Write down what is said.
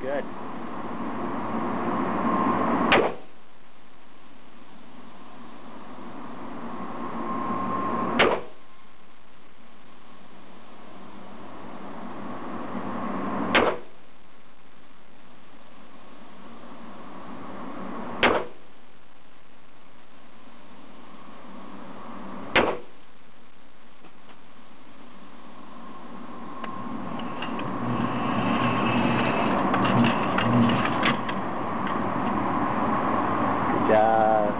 Good. 家